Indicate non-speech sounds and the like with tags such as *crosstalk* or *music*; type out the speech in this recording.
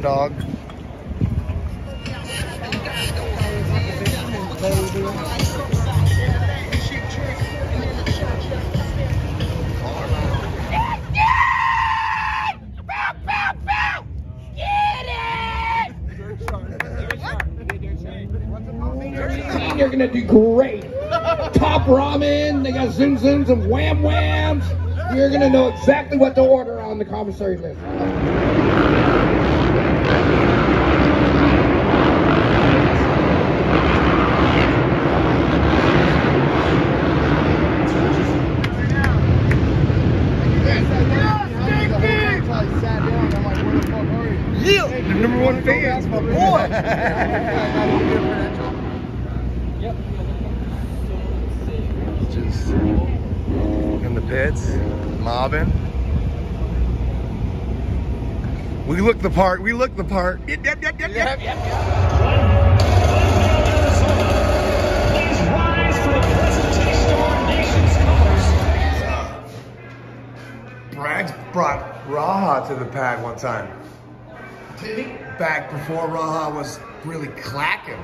dog. You're gonna do great. Top ramen, they got zoom zooms and wham whams. You're gonna know exactly what to order on the commissary list. Yeah, the number one fan, my boy. *laughs* Just in the pits, mobbing. We look the part. We look the part. Yep, yep, yep, yep, yep. Please rise for the presentation of our nation's colors. Braggs brought Raha to the pad one time. Back before Raha was really clacking.